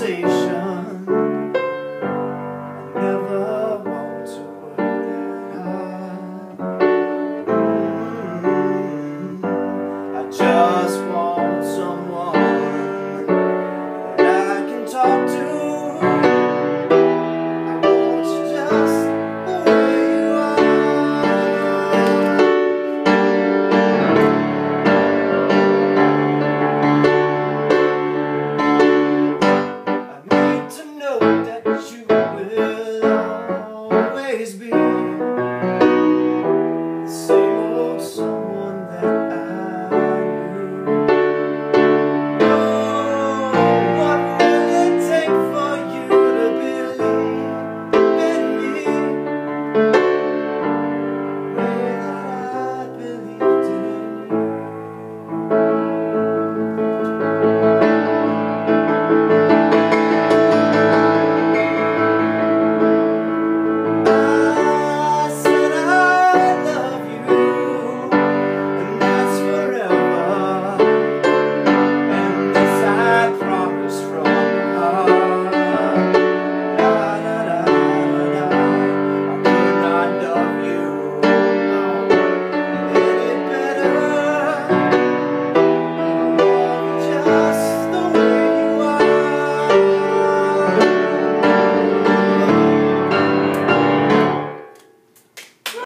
conversation.